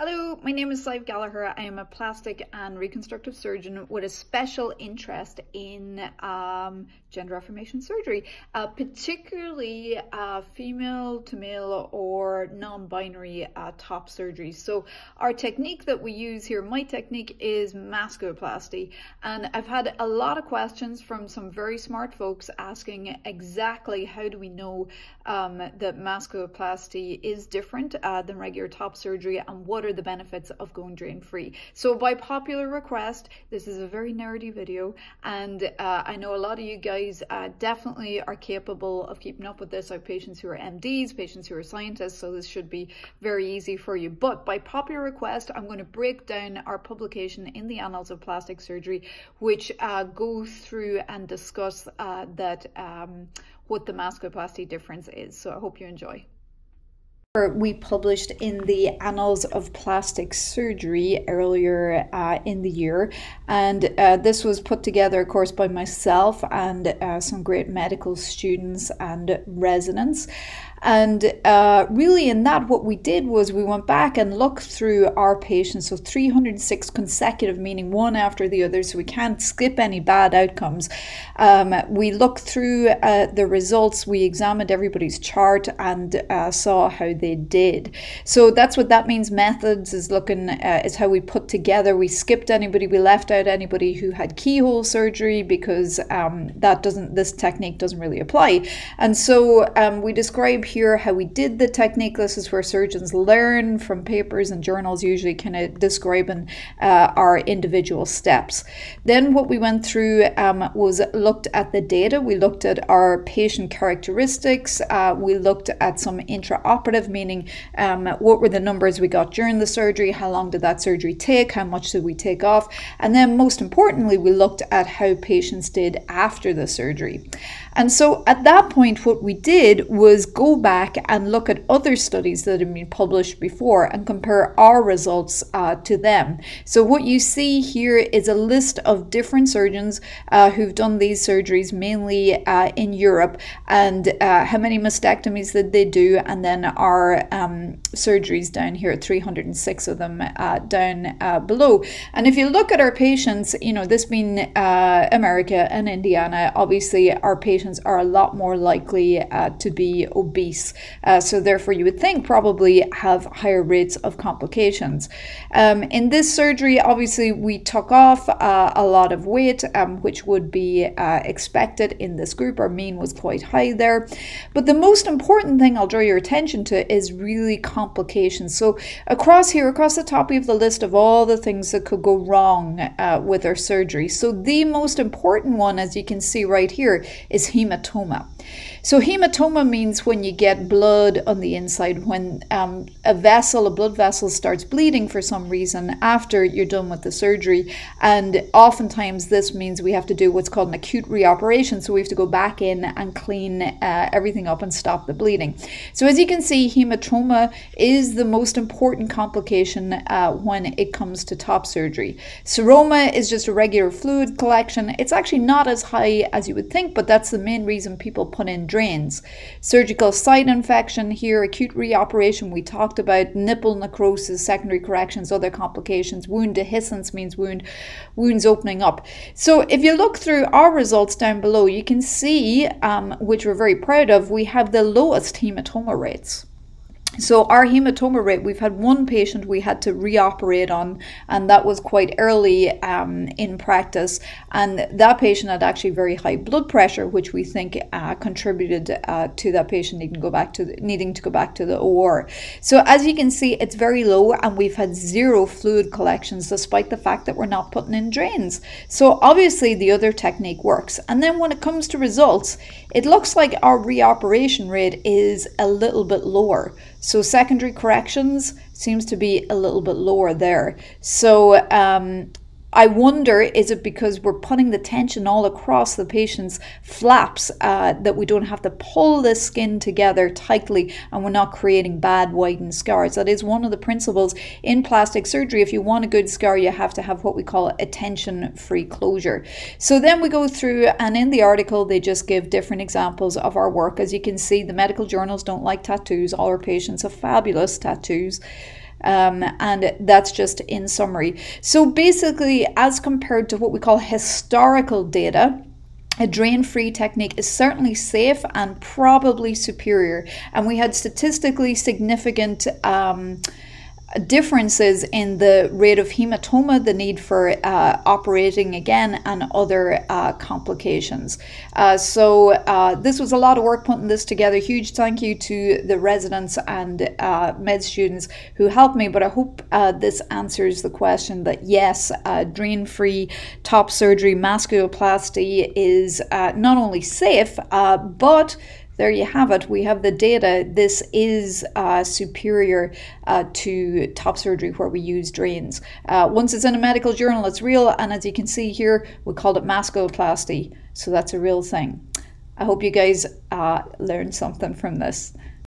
Hello, my name is Sidhbh Gallagher. I am a plastic and reconstructive surgeon with a special interest in um, gender affirmation surgery, uh, particularly uh, female to male or non-binary uh, top surgery. So our technique that we use here, my technique is masculoplasty. And I've had a lot of questions from some very smart folks asking exactly how do we know um, that masculoplasty is different uh, than regular top surgery and what are the benefits of going drain free. So by popular request, this is a very nerdy video and uh, I know a lot of you guys uh, definitely are capable of keeping up with this. I have patients who are MDs, patients who are scientists, so this should be very easy for you. But by popular request, I'm going to break down our publication in the Annals of Plastic Surgery, which uh, go through and discuss uh, that um, what the masculoplasty difference is. So I hope you enjoy we published in the Annals of Plastic Surgery earlier uh, in the year. And uh, this was put together, of course, by myself and uh, some great medical students and residents. And uh, really, in that, what we did was we went back and looked through our patients. So 306 consecutive, meaning one after the other, so we can't skip any bad outcomes. Um, we looked through uh, the results, we examined everybody's chart and uh, saw how they did. So that's what that means. Methods is looking uh, is how we put together. We skipped anybody, we left out anybody who had keyhole surgery because um, that doesn't this technique doesn't really apply. And so um, we describe here how we did the technique. This is where surgeons learn from papers and journals, usually kind of describing uh, our individual steps. Then what we went through um, was looked at the data. We looked at our patient characteristics. Uh, we looked at some intraoperative, meaning um, what were the numbers we got during the surgery, how long did that surgery take, how much did we take off, and then most importantly, we looked at how patients did after the surgery. And so at that point, what we did was go back and look at other studies that had been published before and compare our results uh, to them. So what you see here is a list of different surgeons uh, who've done these surgeries, mainly uh, in Europe, and uh, how many mastectomies did they do, and then our um, surgeries down here, 306 of them uh, down uh, below. And if you look at our patients, you know, this being America and Indiana, obviously our patients patients are a lot more likely uh, to be obese. Uh, so, therefore, you would think probably have higher rates of complications. Um, in this surgery, obviously, we took off uh, a lot of weight, um, which would be uh, expected in this group. Our mean was quite high there. But the most important thing I'll draw your attention to is really complications. So, across here, across the top, we have the list of all the things that could go wrong uh, with our surgery. So, the most important one, as you can see right here, is hematoma. So hematoma means when you get blood on the inside, when um, a vessel, a blood vessel starts bleeding for some reason after you're done with the surgery. And oftentimes this means we have to do what's called an acute reoperation. So we have to go back in and clean uh, everything up and stop the bleeding. So as you can see, hematoma is the most important complication uh, when it comes to top surgery. Seroma is just a regular fluid collection. It's actually not as high as you would think, but that's the main reason people in drains. Surgical site infection here, acute reoperation we talked about, nipple necrosis, secondary corrections, other complications. Wound dehiscence means wound wounds opening up. So if you look through our results down below, you can see, um, which we're very proud of, we have the lowest hematoma rates. So our hematoma rate, we've had one patient we had to reoperate on, and that was quite early um, in practice. And that patient had actually very high blood pressure, which we think uh, contributed uh, to that patient needing to go back to the, needing to go back to the OR. So as you can see, it's very low, and we've had zero fluid collections, despite the fact that we're not putting in drains. So obviously the other technique works. And then when it comes to results, it looks like our reoperation rate is a little bit lower. So secondary corrections seems to be a little bit lower there. So um, I wonder is it because we're putting the tension all across the patient's flaps uh, that we don't have to pull the skin together tightly and we're not creating bad widened scars? That is one of the principles in plastic surgery. If you want a good scar, you have to have what we call a tension free closure. So then we go through, and in the article, they just give different examples of our work. As you can see, the medical journals don't like tattoos. All our patients have fabulous tattoos. Um, and that's just in summary. So basically, as compared to what we call historical data, a drain free technique is certainly safe and probably superior. And we had statistically significant. Um, differences in the rate of hematoma, the need for uh, operating again, and other uh, complications. Uh, so, uh, this was a lot of work putting this together. Huge thank you to the residents and uh, med students who helped me. But I hope uh, this answers the question that yes, drain free top surgery masculoplasty is not only safe, but there you have it. We have the data. This is uh, superior uh, to top surgery where we use drains. Uh, once it's in a medical journal, it's real. And as you can see here, we called it masculoplasty. So that's a real thing. I hope you guys uh, learned something from this.